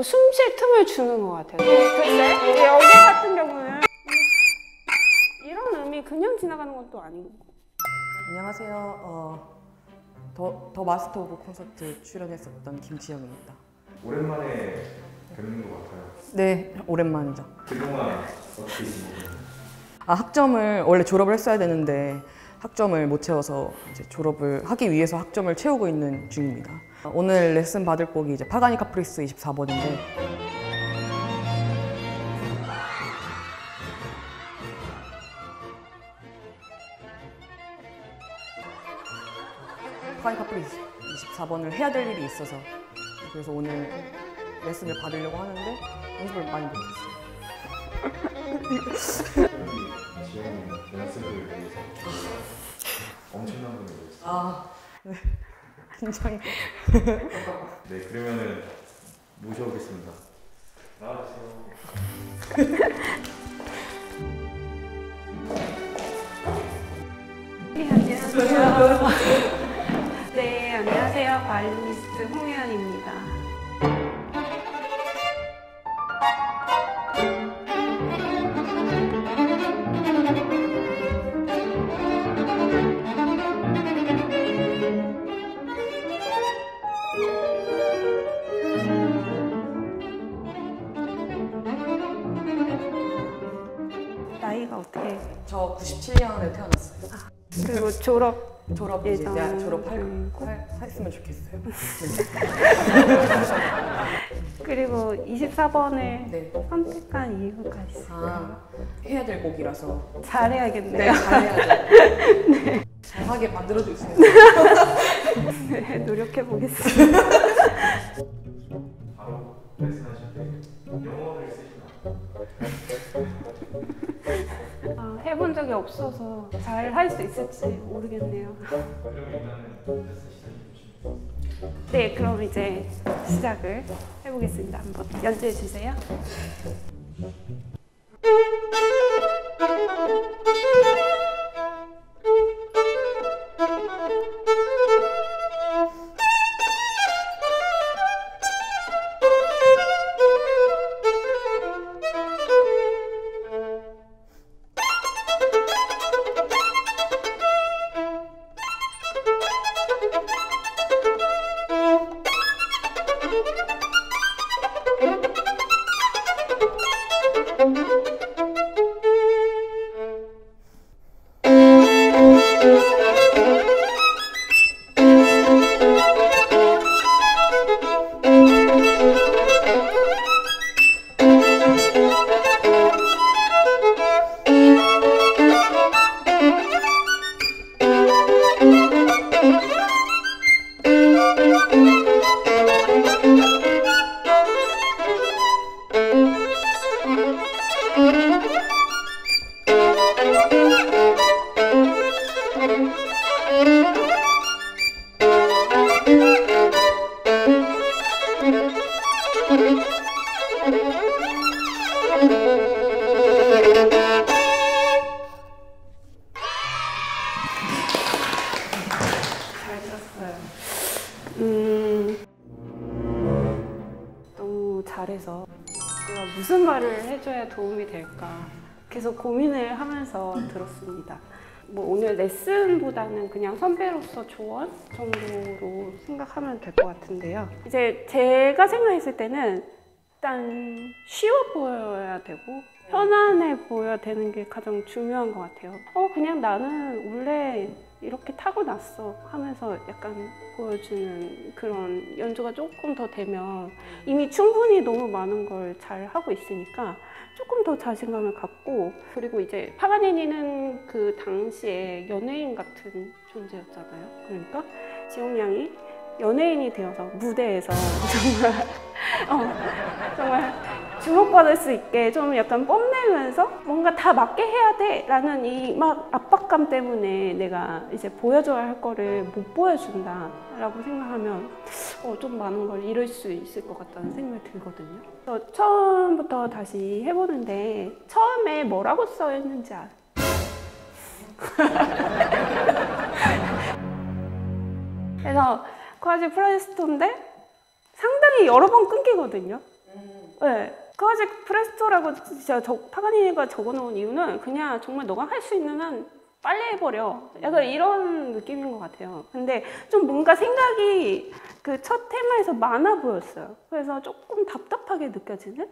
그 숨 쉴 틈을 주는 것 같아요. 글쎄, 여기 같은 경우는 이런 음이 그냥 지나가는 것도 아니고. 안녕하세요. 어, 더, 더 마스터 오브 콘서트 출연했었던 김지영입니다. 오랜만에 뵙는 것 같아요. 네, 오랜만이죠. 그동안 어떻게 지내셨나요? 아, 학점을 원래 졸업을 했어야 되는데 학점을 못 채워서 이제 졸업을 하기 위해서 학점을 채우고 있는 중입니다. 오늘 레슨 받을 곡이 이제 파가니니 카프리스 24번인데 파가니니 카프리스 24번을 해야 될 일이 있어서 그래서 오늘 레슨을 받으려고 하는데 연습을 많이 못했어요. 지영님 연습을 위해서 엄청난 분이 오셨어요. 아, 네. 긴장이. 네, 그러면은 모셔오겠습니다. 나와주세요. 네, 안녕하세요. 네, 안녕하세요. 바이올리스트 홍혜연입니다. 졸업 졸업 이제 예정. 졸업할 음, 할, 했으면 좋겠어요. 그리고 24번을 네. 선택한 이유가 있어요. 아, 해야 될 곡이라서. 잘해야겠네요. 네, 잘해야죠. 잘하게 만들어줄 수 있어요. 네, 노력해 보겠습니다. 바로 레슨하실 때 영어를 쓰시나요? 아, 해본 적이 없어서 잘 할 수 있을지 모르겠네요. 네, 그럼 이제 시작을 해보겠습니다. 한번 연주해 주세요. 해줘야 도움이 될까 계속 고민을 하면서 들었습니다. 뭐 오늘 레슨보다는 그냥 선배로서 조언 정도로 생각하면 될 것 같은데요. 이제 제가 생각했을 때는 일단 쉬워 보여야 되고 편안해 보여야 되는 게 가장 중요한 것 같아요. 어 그냥 나는 원래 이렇게 타고났어 하면서 약간 보여주는 그런 연주가 조금 더 되면 이미 충분히 너무 많은 걸 잘 하고 있으니까 조금 더 자신감을 갖고 그리고 이제 파가니니는 그 당시에 연예인 같은 존재였잖아요. 그러니까 지용 양이 연예인이 되어서 무대에서 정말 어, 정말 주목받을 수 있게 좀 약간 뽐내면서 뭔가 다 맞게 해야 돼 라는 이 막 압박감 때문에 내가 이제 보여줘야 할 거를 못 보여준다 라고 생각하면 어, 좀 많은 걸 잃을 수 있을 것 같다는 생각이 들거든요. 그래서 처음부터 다시 해보는데 처음에 뭐라고 써 있는지 알아요? 그래서 콰지 프레스토인데 상당히 여러 번 끊기거든요. 네. 그아직 프레스토라고 진짜 저, 파가니니가 적어놓은 이유는 그냥 정말 너가 할 수 있는 한 빨리 해버려. 약간 이런 느낌인 것 같아요. 근데 좀 뭔가 생각이 그 첫 테마에서 많아 보였어요. 그래서 조금 답답하게 느껴지는?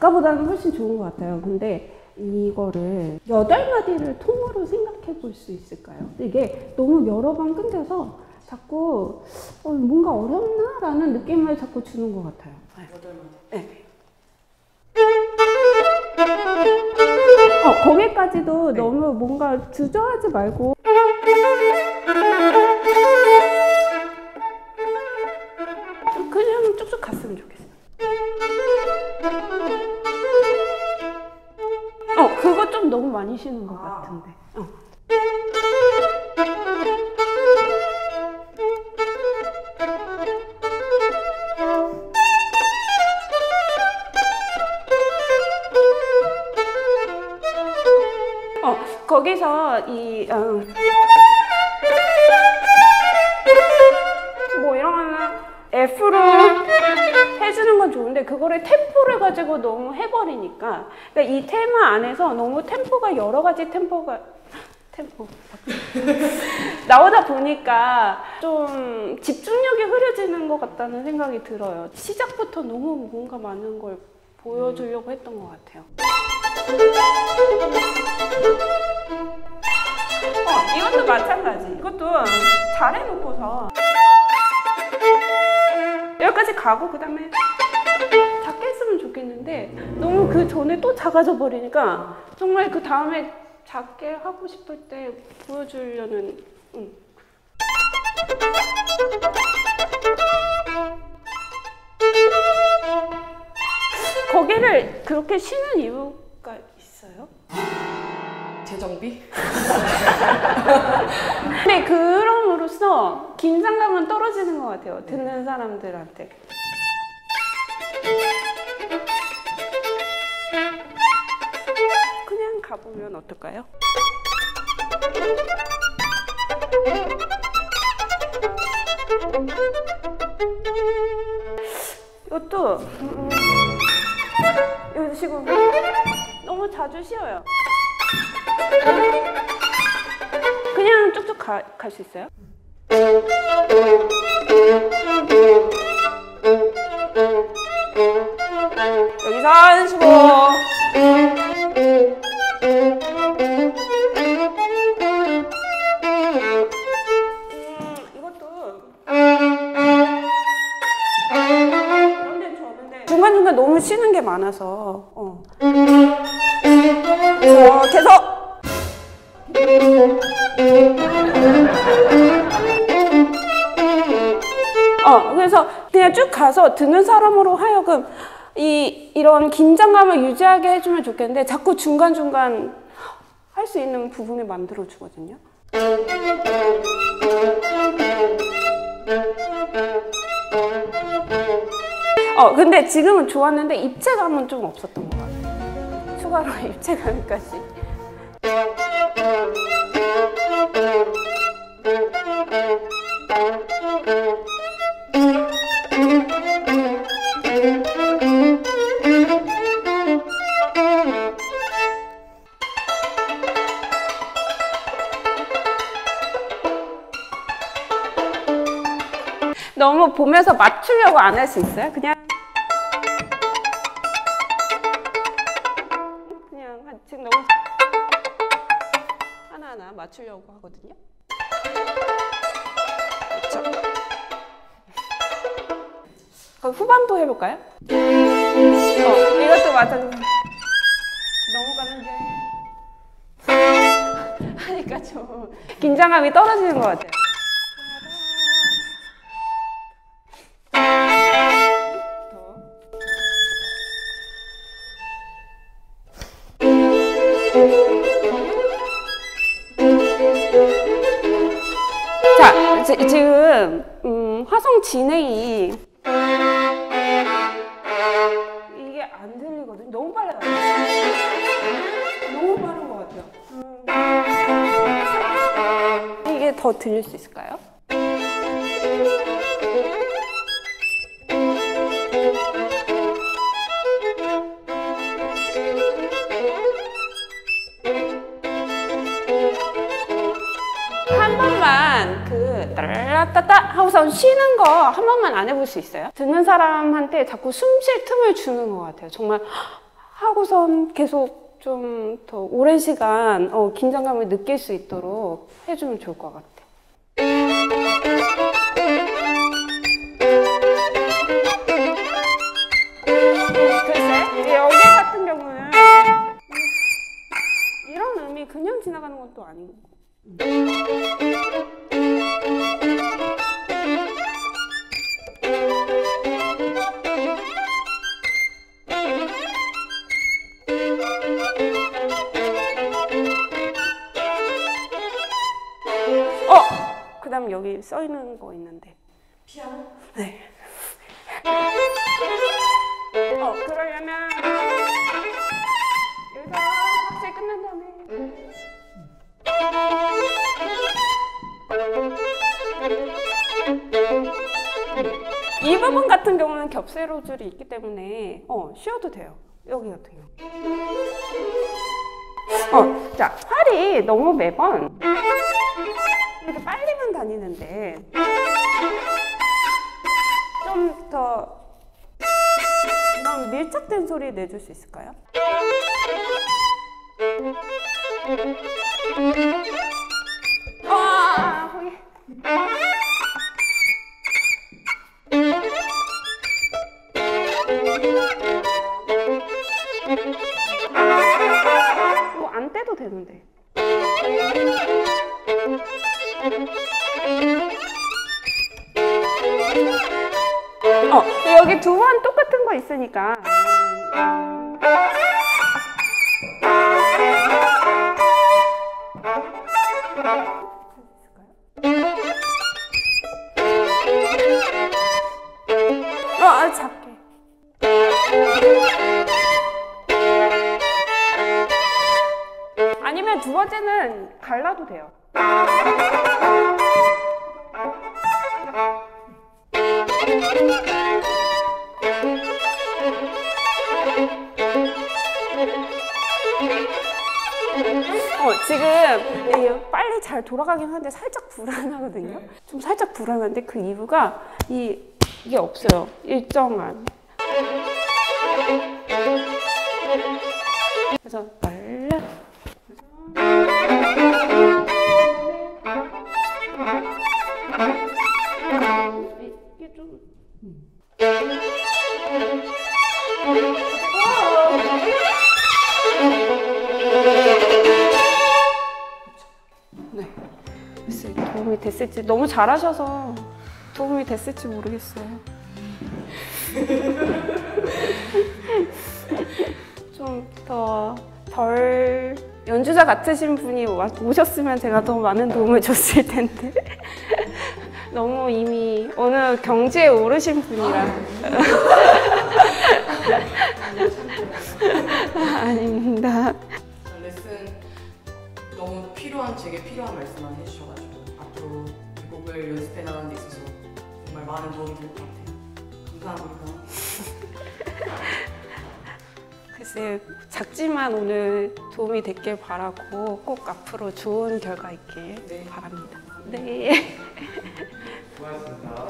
아까보다는 훨씬 좋은 것 같아요. 근데 이거를 여덟 마디를 통으로 생각해 볼 수 있을까요? 이게 너무 여러 번 끊겨서 자꾸 어, 뭔가 어렵나 라는 느낌을 자꾸 주는 것 같아요. 네. 어, 거기까지도 너무 뭔가 주저하지 말고 많이 쉬는 것 같은데. 어. 어, 거기서 이, 어, F로 해주는 건 좋은데 그거를 템포를 가지고 너무 해버리니까 그러니까 이 테마 안에서 너무 템포가 여러 가지 템포가 템포 나오다 보니까 좀 집중력이 흐려지는 것 같다는 생각이 들어요. 시작부터 너무 뭔가 많은 걸 보여주려고 했던 것 같아요. 어, 이것도 마찬가지. 이것도 잘 해놓고서 여기까지 가고 그 다음에 작게 했으면 좋겠는데 너무 그 전에 또 작아져 버리니까 정말 그 다음에 작게 하고 싶을 때 보여주려는 음. 거기를 그렇게 쉬는 이유가 있어요? 재정비? 근데 그 럼으로써 긴장감은 떨어지는 것 같아요. 듣는 사람들한테. 그냥 가보면 어떨까요? 이것도 음, 이런 식으로 너무 자주 쉬어요. 그냥 쭉쭉 갈 수 있어요? 여기서 한 쉬고. 음, 이것도. 이런 데는 좋았는데 중간중간 너무 쉬는 게 많아서 어. 어, 계속 어, 그래서 그냥 쭉 가서 듣는 사람으로 하여금 이, 이런 긴장감을 유지하게 해주면 좋겠는데 자꾸 중간중간 할 수 있는 부분을 만들어 주거든요. 어, 근데 지금은 좋았는데 입체감은 좀 없었던 것 같아요. 추가로 입체감까지. 너무 보면서 맞추려고 안 할 수 있어요? 그냥 그냥 한- 지금 너무 하나하나 맞추려고 하거든요. 그렇죠. 그럼 후반부 해볼까요? 어, 이것도 마찬가지. 넘어가는 게 하니까 좀 긴장감이 떨어지는 것 같아요. 진행이 이게 안 들리거든요. 너무 빨라요. 너무 빠른 것 같아요. 이게 더 들릴 수 있을까요? 쉬는 거 한 번만 안 해볼 수 있어요? 듣는 사람한테 자꾸 숨 쉴 틈을 주는 것 같아요. 정말 하고선 계속 좀 더 오랜 시간 어, 긴장감을 느낄 수 있도록 해주면 좋을 것 같아요. 지나가는 것도 아니고 써 있는 거 있는데. 피아노? 네. 어, 그러려면 여기서 확실히 끝난 다음에. 이 부분 같은 경우는 겹세로 줄이 있기 때문에 어, 쉬어도 돼요. 여기 같은 경우. 어, 자, 활이 너무 매번 이렇게 빨리만 다니는데 좀더 너무 밀착된 소리 내줄 수 있을까요? 아, 거기. 있으니까. 지금 빨리 잘 돌아가긴 하는데 살짝 불안하거든요. 좀 살짝 불안한데 그 이유가 이 이게 없어요. 일정한. 그래서 빨라. 이게 좀 됐을지 너무 잘하셔서 도움이 됐을지 모르겠어요. 좀 더 덜 연주자 같으신 분이 와- 오셨으면 제가 더 많은 도움을 줬을 텐데 너무 이미 어느 경지에 오르신 분이라 아닙니다. 레슨 너무 필요한 제게 필요한 말씀만 해 곡을 연습해 나가는 데 있어서 정말 많은 도움이 될 것 같아요. 감사합니다. 글쎄 작지만 오늘 도움이 됐길 바라고 꼭 앞으로 좋은 결과 있길 네. 바랍니다. 네. 수고하셨습니다.